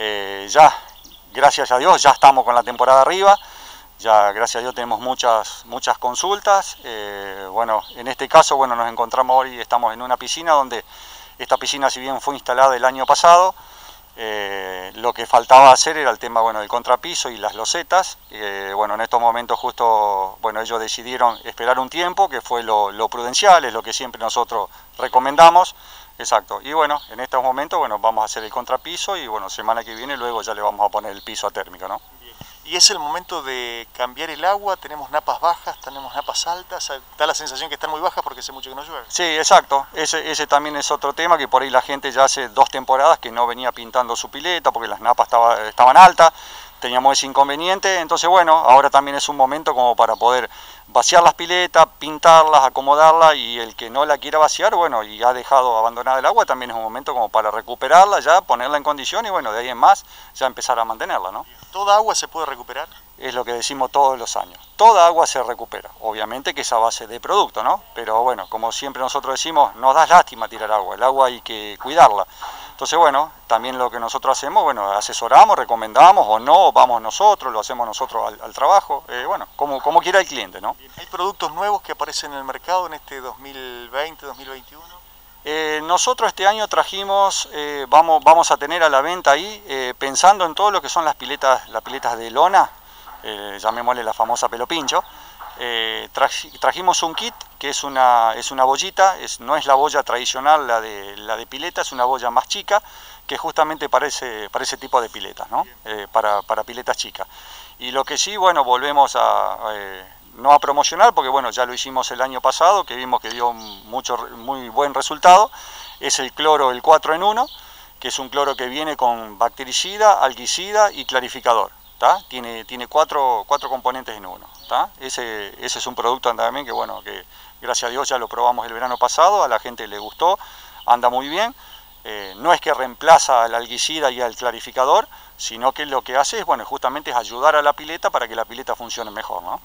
Eh, ya, gracias a Dios, ya estamos con la temporada arriba, ya gracias a Dios tenemos muchas, muchas consultas. Eh, bueno, en este caso, bueno, nos encontramos hoy, estamos en una piscina donde esta piscina si bien fue instalada el año pasado, eh, lo que faltaba hacer era el tema bueno, del contrapiso y las losetas. Bueno, en estos momentos justo bueno, ellos decidieron esperar un tiempo, que fue lo, prudencial, es lo que siempre nosotros recomendamos. Exacto. Y bueno, en estos momentos bueno, vamos a hacer el contrapiso y bueno, semana que viene luego ya le vamos a poner el piso a térmico. ¿no? y es el momento de cambiar el agua, tenemos napas bajas, tenemos napas altas, da la sensación que están muy bajas porque hace mucho que no llueve. Sí, exacto, ese, ese también es otro tema, que por ahí la gente ya hace dos temporadas que no venía pintando su pileta porque las napas estaba, estaban altas, teníamos ese inconveniente, entonces bueno, ahora también es un momento como para poder vaciar las piletas, pintarlas, acomodarlas y el que no la quiera vaciar, bueno, y ha dejado abandonada el agua, también es un momento como para recuperarla ya, ponerla en condición y bueno, de ahí en más ya empezar a mantenerla, ¿no? ¿Toda agua se puede recuperar? Es lo que decimos todos los años. Toda agua se recupera. Obviamente que es a base de producto, ¿no? Pero bueno, como siempre nosotros decimos, no da lástima tirar agua. El agua hay que cuidarla. Entonces, bueno, también lo que nosotros hacemos, bueno, asesoramos, recomendamos o no, vamos nosotros, lo hacemos nosotros al, trabajo, eh, bueno, como, como quiera el cliente, ¿no? ¿Hay productos nuevos que aparecen en el mercado en este 2020, 2021? Eh, nosotros este año trajimos, eh, vamos, vamos a tener a la venta ahí, pensando en todo lo que son las piletas, las piletas de lona, llamémosle la famosa pelo pincho, eh, trajimos un kit que es una, es una bollita, es, no es la boya tradicional, la de, la de pileta, es una boya más chica, que justamente para ese, para ese tipo de piletas, ¿no? Eh, para, para, piletas chicas. Y lo que sí, bueno, volvemos a, eh, no a promocionar, porque bueno, ya lo hicimos el año pasado, que vimos que dio mucho, muy buen resultado, es el cloro, el 4 en 1, que es un cloro que viene con bactericida, algicida y clarificador. Tiene, tiene cuatro, cuatro componentes en uno. Ese, ese es un producto también que, bueno, que gracias a Dios ya lo probamos el verano pasado, a la gente le gustó, anda muy bien. Eh, no es que reemplaza al alguicida y al clarificador, sino que lo que hace es, bueno, justamente es ayudar a la pileta para que la pileta funcione mejor, ¿no?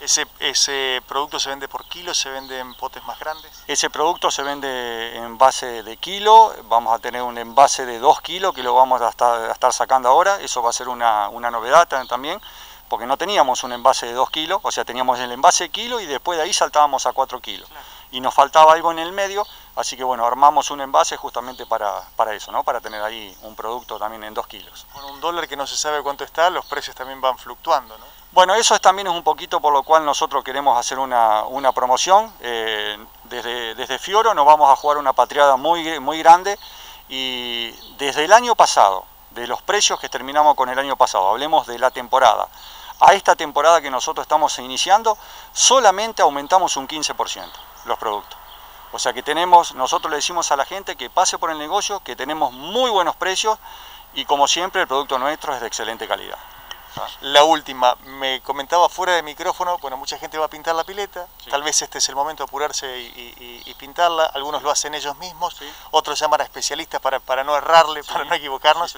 ¿Ese, ¿Ese producto se vende por kilo, se vende en potes más grandes? Ese producto se vende en base de kilo, vamos a tener un envase de 2 kilos que lo vamos a estar, sacando ahora, eso va a ser una, una novedad también porque no teníamos un envase de 2 kilos, o sea, teníamos el envase de kilo y después de ahí saltábamos a 4 kilos. Y nos faltaba algo en el medio, así que bueno, armamos un envase justamente para, para eso, ¿no? para tener ahí un producto también en 2 kilos. Con un dólar que no se sabe cuánto está, los precios también van fluctuando, ¿no? Bueno, eso es, también es un poquito por lo cual nosotros queremos hacer una, una promoción. Eh, desde, desde Fioro nos vamos a jugar una patriada muy, muy grande y desde el año pasado, de los precios que terminamos con el año pasado, hablemos de la temporada, a esta temporada que nosotros estamos iniciando, solamente aumentamos un 15% los productos. O sea que tenemos, nosotros le decimos a la gente que pase por el negocio, que tenemos muy buenos precios y como siempre el producto nuestro es de excelente calidad. La última, me comentaba fuera de micrófono, bueno, mucha gente va a pintar la pileta, tal vez este es el momento de apurarse y, pintarla, algunos lo hacen ellos mismos, otros llaman a especialistas para, para no errarle, para no equivocarnos,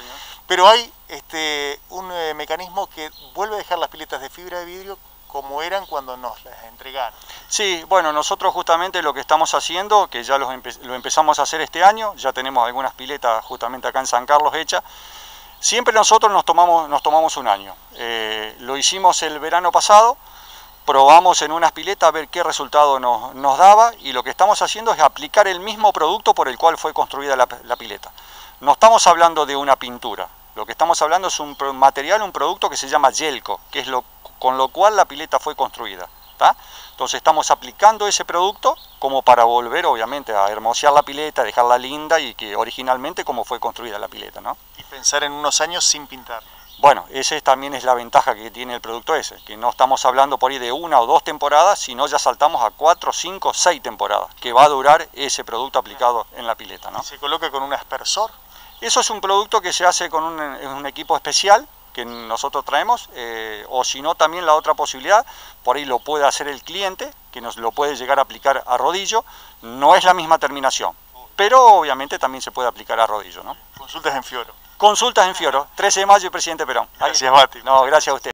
pero hay este, un eh, mecanismo que vuelve a dejar las piletas de fibra de vidrio como eran cuando nos las entregaron. Sí, bueno, nosotros justamente lo que estamos haciendo, que ya lo, empezamos a hacer este año, ya tenemos algunas piletas justamente acá en San Carlos hechas, Siempre nosotros nos tomamos, nos tomamos un año. Eh, lo hicimos el verano pasado, probamos en unas piletas a ver qué resultado nos, daba y lo que estamos haciendo es aplicar el mismo producto por el cual fue construida la, pileta. No estamos hablando de una pintura, lo que estamos hablando es un material, un producto que se llama Yelco, que es lo, con lo cual la pileta fue construida. Entonces estamos aplicando ese producto como para volver obviamente a hermosear la pileta, dejarla linda y que originalmente como fue construida la pileta. ¿no? Y pensar en unos años sin pintar. Bueno, esa también es la ventaja que tiene el producto ese, que no estamos hablando por ahí de una o dos temporadas, sino ya saltamos a cuatro, cinco, seis temporadas, que va a durar ese producto aplicado en la pileta. ¿no? ¿Se coloca con un aspersor? Eso es un producto que se hace con un equipo especial, que nosotros traemos, eh, o si no también la otra posibilidad, por ahí lo puede hacer el cliente, que nos lo puede llegar a aplicar a rodillo, no es la misma terminación, pero obviamente también se puede aplicar a rodillo. ¿no? Consultas en Fioro. Consultas en Fioro, 13 de mayo, presidente Perón. Gracias, Mati. No, gracias a usted.